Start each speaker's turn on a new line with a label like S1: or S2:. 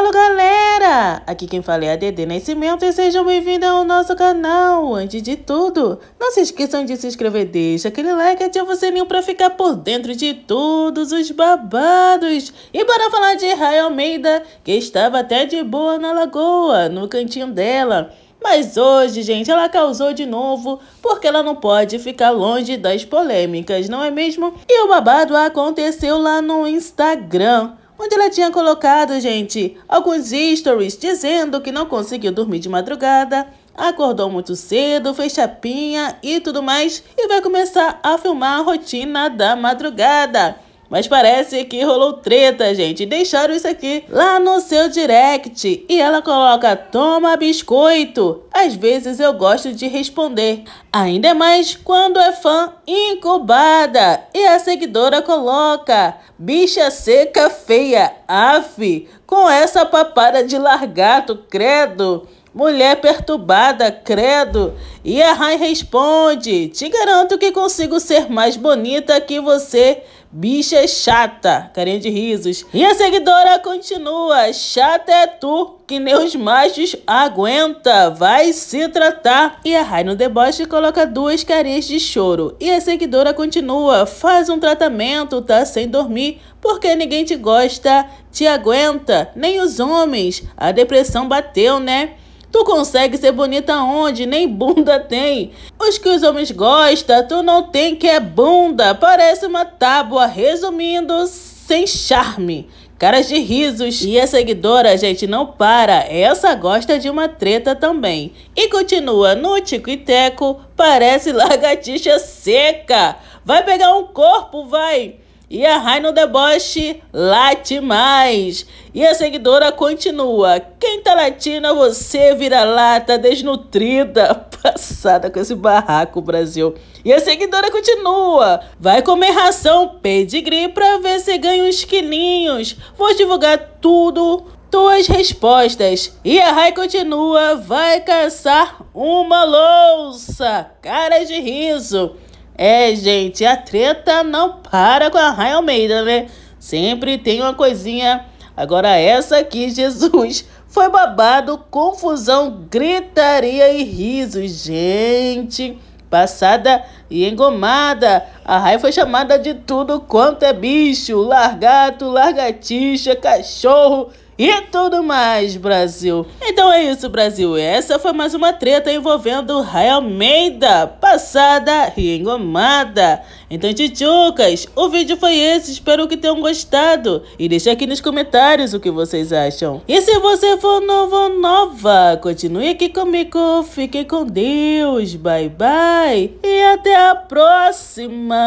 S1: Fala galera! Aqui quem fala é a Dede Nascimento e sejam bem-vindos ao nosso canal. Antes de tudo, não se esqueçam de se inscrever, deixa aquele like e ativa o sininho pra ficar por dentro de todos os babados. E bora falar de Raia Almeida, que estava até de boa na lagoa, no cantinho dela. Mas hoje, gente, ela causou de novo, porque ela não pode ficar longe das polêmicas, não é mesmo? E o babado aconteceu lá no Instagram onde ela tinha colocado, gente, alguns stories dizendo que não conseguiu dormir de madrugada, acordou muito cedo, fez chapinha e tudo mais, e vai começar a filmar a rotina da madrugada. Mas parece que rolou treta, gente. Deixaram isso aqui lá no seu direct. E ela coloca: toma biscoito. Às vezes eu gosto de responder. Ainda mais quando é fã incubada. E a seguidora coloca: bicha seca feia. Af, com essa papada de largato, credo. Mulher perturbada, credo. E a Rai responde: Te garanto que consigo ser mais bonita que você, bicha chata. Carinha de risos. E a seguidora continua: Chata é tu, que nem os machos aguenta. Vai se tratar. E a Rai no deboche coloca duas carinhas de choro. E a seguidora continua: Faz um tratamento, tá sem dormir. Porque ninguém te gosta, te aguenta, nem os homens. A depressão bateu, né? Tu consegue ser bonita onde? Nem bunda tem. Os que os homens gostam, tu não tem que é bunda. Parece uma tábua. Resumindo, sem charme. Caras de risos. E a seguidora, gente, não para. Essa gosta de uma treta também. E continua no Tico e Teco. Parece lagartixa seca. Vai pegar um corpo, vai. E a Rai no deboche late mais. E a seguidora continua. Quem tá latindo você vira lata desnutrida. Passada com esse barraco, Brasil. E a seguidora continua. Vai comer ração pedigree pra ver se ganha uns quilinhos. Vou divulgar tudo tuas respostas. E a Rai continua, vai caçar uma louça. Cara de riso. É, gente, a treta não para com a Raia Almeida, né? Sempre tem uma coisinha. Agora essa aqui, Jesus, foi babado, confusão, gritaria e risos. Gente, passada e engomada. A Raia foi chamada de tudo quanto é bicho, largato, largatixa, cachorro e tudo mais, Brasil. Então é isso, Brasil. Essa foi mais uma treta envolvendo Ray Almeida, passada e engomada. Então, tchutchucas, o vídeo foi esse. Espero que tenham gostado. E deixa aqui nos comentários o que vocês acham. E se você for novo ou nova, continue aqui comigo. Fique com Deus. Bye, bye. E até a próxima.